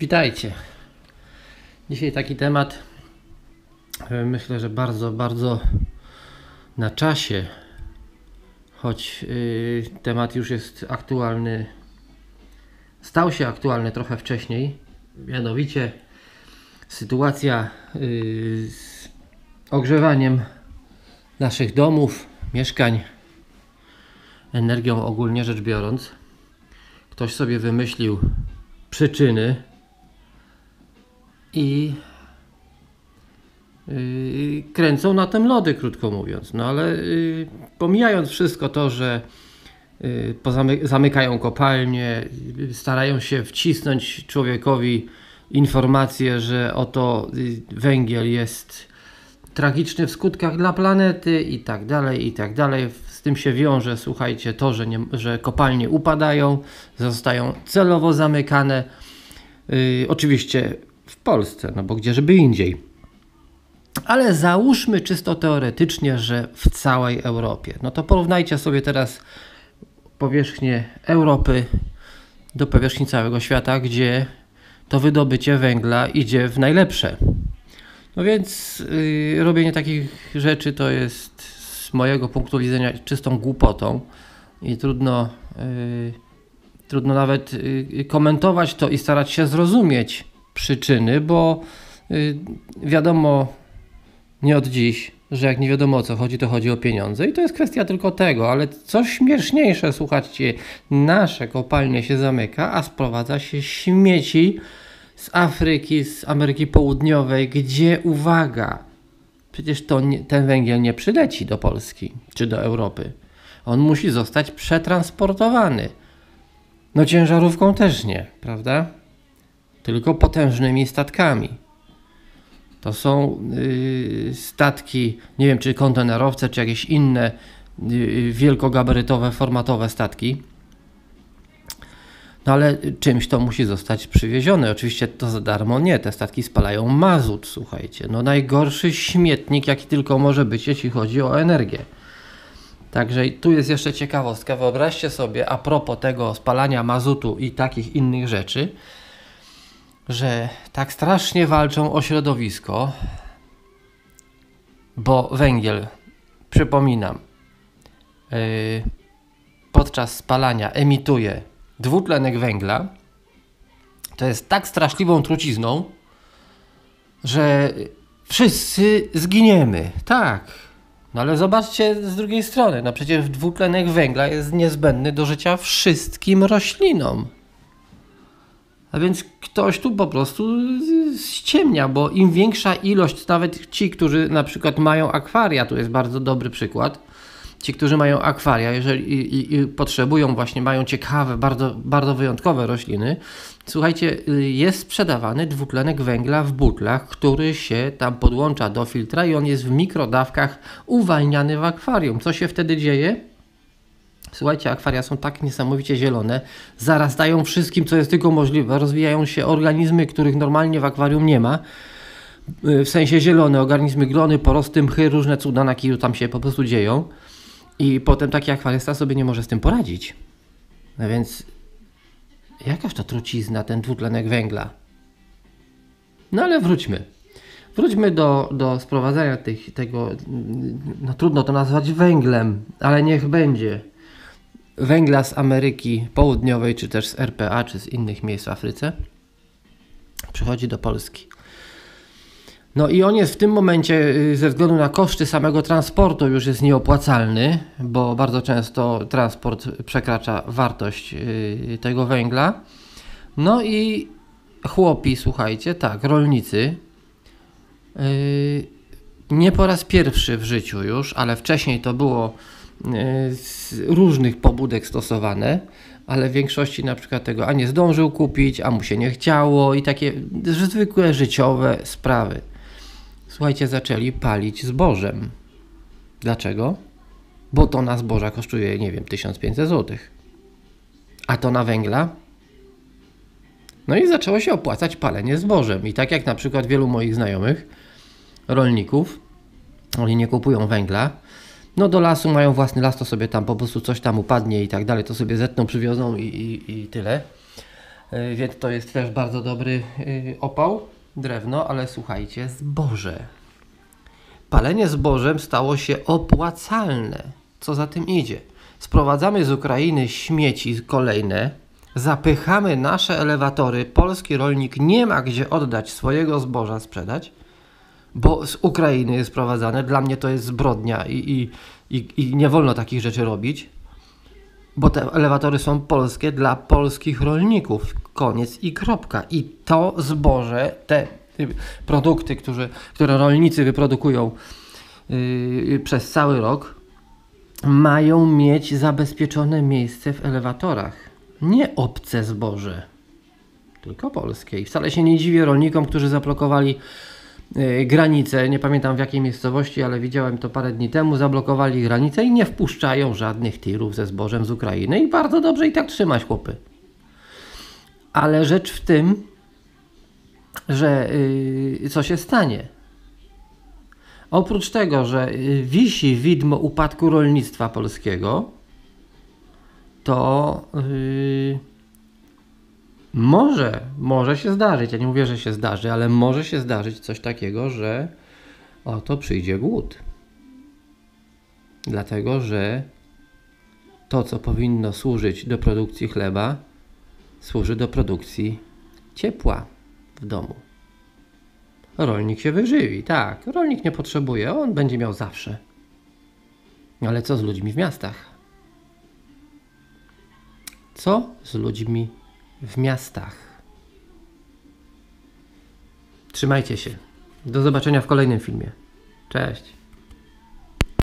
Witajcie. Dzisiaj taki temat, e, myślę, że bardzo, bardzo na czasie, choć yy, temat już jest aktualny, stał się aktualny trochę wcześniej. Mianowicie sytuacja yy, z ogrzewaniem naszych domów, mieszkań energią ogólnie rzecz biorąc. Ktoś sobie wymyślił przyczyny i yy, kręcą na tym lody, krótko mówiąc. No ale yy, pomijając wszystko to, że pozamy- zamykają kopalnie, starają się wcisnąć człowiekowi informację, że oto węgiel jest tragiczny w skutkach dla planety i tak dalej, i tak dalej. Z tym się wiąże, słuchajcie, to, że, nie, że kopalnie upadają, zostają celowo zamykane. Yy, oczywiście w Polsce, no bo gdzie żeby indziej. Ale załóżmy czysto teoretycznie, że w całej Europie. No to porównajcie sobie teraz powierzchnię Europy do powierzchni całego świata, gdzie to wydobycie węgla idzie w najlepsze. No więc yy, robienie takich rzeczy to jest z mojego punktu widzenia czystą głupotą i trudno, yy, trudno nawet yy, komentować to i starać się zrozumieć przyczyny, bo yy, wiadomo nie od dziś, że jak nie wiadomo o co chodzi, to chodzi o pieniądze i to jest kwestia tylko tego, ale co śmieszniejsze, słuchajcie, nasze kopalnie się zamyka, a sprowadza się śmieci z Afryki, z Ameryki Południowej, gdzie uwaga, przecież to nie, ten węgiel nie przyleci do Polski czy do Europy. On musi zostać przetransportowany. No ciężarówką też nie, prawda? Tylko potężnymi statkami. To są yy, statki, nie wiem czy kontenerowce, czy jakieś inne yy, wielkogabarytowe, formatowe statki. No ale czymś to musi zostać przywiezione. Oczywiście to za darmo nie. Te statki spalają mazut, słuchajcie. No najgorszy śmietnik, jaki tylko może być, jeśli chodzi o energię. Także tu jest jeszcze ciekawostka. Wyobraźcie sobie, a propos tego spalania mazutu i takich innych rzeczy, że tak strasznie walczą o środowisko, bo węgiel, przypominam, yy, podczas spalania emituje dwutlenek węgla, to jest tak straszliwą trucizną, że wszyscy zginiemy. Tak. No ale zobaczcie z drugiej strony, no przecież dwutlenek węgla jest niezbędny do życia wszystkim roślinom. A więc ktoś tu po prostu ściemnia, bo im większa ilość, nawet ci, którzy na przykład mają akwaria, tu jest bardzo dobry przykład, ci, którzy mają akwaria, jeżeli i, i, i potrzebują właśnie, mają ciekawe, bardzo, bardzo wyjątkowe rośliny, słuchajcie, jest sprzedawany dwutlenek węgla w butlach, który się tam podłącza do filtra i on jest w mikrodawkach uwalniany w akwarium. Co się wtedy dzieje? Słuchajcie, akwaria są tak niesamowicie zielone, zarastają wszystkim, co jest tylko możliwe, rozwijają się organizmy, których normalnie w akwarium nie ma, w sensie zielone organizmy, glony, porosty, mchy, różne cuda na kiju tam się po prostu dzieją i potem taki akwarysta sobie nie może z tym poradzić. No więc jakaż to trucizna, ten dwutlenek węgla. No ale wróćmy. Wróćmy do, do sprowadzania tych, tego, no trudno to nazwać węglem, ale niech będzie węgla z Ameryki Południowej, czy też z RPA, czy z innych miejsc w Afryce, przychodzi do Polski. No i on jest w tym momencie, ze względu na koszty samego transportu, już jest nieopłacalny, bo bardzo często transport przekracza wartość tego węgla. No i chłopi, słuchajcie, tak, rolnicy, nie po raz pierwszy w życiu już, ale wcześniej to było różnych pobudek stosowane, ale w większości na przykład tego a nie zdążył kupić, a mu się nie chciało i takie zwykłe życiowe sprawy. Słuchajcie, zaczęli palić zbożem. Dlaczego? Bo to na zboża kosztuje, nie wiem, 1500 zł. A to na węgla? No i zaczęło się opłacać palenie zbożem. I tak jak na przykład wielu moich znajomych, rolników, oni nie kupują węgla, no do lasu mają własny las, to sobie tam po prostu coś tam upadnie i tak dalej, to sobie zetną, przywiozą i, i, i tyle. y, więc to jest też bardzo dobry y, opał, drewno, ale słuchajcie, zboże. Palenie zbożem stało się opłacalne. Co za tym idzie? Sprowadzamy z Ukrainy śmieci kolejne, zapychamy nasze elewatory, polski rolnik nie ma gdzie oddać swojego zboża sprzedać, bo z Ukrainy jest sprowadzane. Dla mnie to jest zbrodnia i, i, i, i nie wolno takich rzeczy robić, bo te elewatory są polskie dla polskich rolników. Koniec i kropka. I to zboże, te produkty, które, które rolnicy wyprodukują yy, przez cały rok, mają mieć zabezpieczone miejsce w elewatorach. Nie obce zboże, tylko polskie. I wcale się nie dziwię rolnikom, którzy zablokowali granicę. Nie pamiętam w jakiej miejscowości, ale widziałem to parę dni temu. Zablokowali granicę i nie wpuszczają żadnych tirów ze zbożem z Ukrainy. I bardzo dobrze i tak trzymać, chłopy. Ale rzecz w tym, że yy, co się stanie. Oprócz tego, że y, wisi widmo upadku rolnictwa polskiego, to yy, może, może się zdarzyć, ja nie mówię, że się zdarzy, ale może się zdarzyć coś takiego, że oto przyjdzie głód. Dlatego, że to, co powinno służyć do produkcji chleba, służy do produkcji ciepła w domu. Rolnik się wyżywi, tak. Rolnik nie potrzebuje, on będzie miał zawsze. Ale co z ludźmi w miastach? Co z ludźmi w miastach? Trzymajcie się. Do zobaczenia w kolejnym filmie. Cześć.